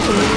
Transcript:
Thank you.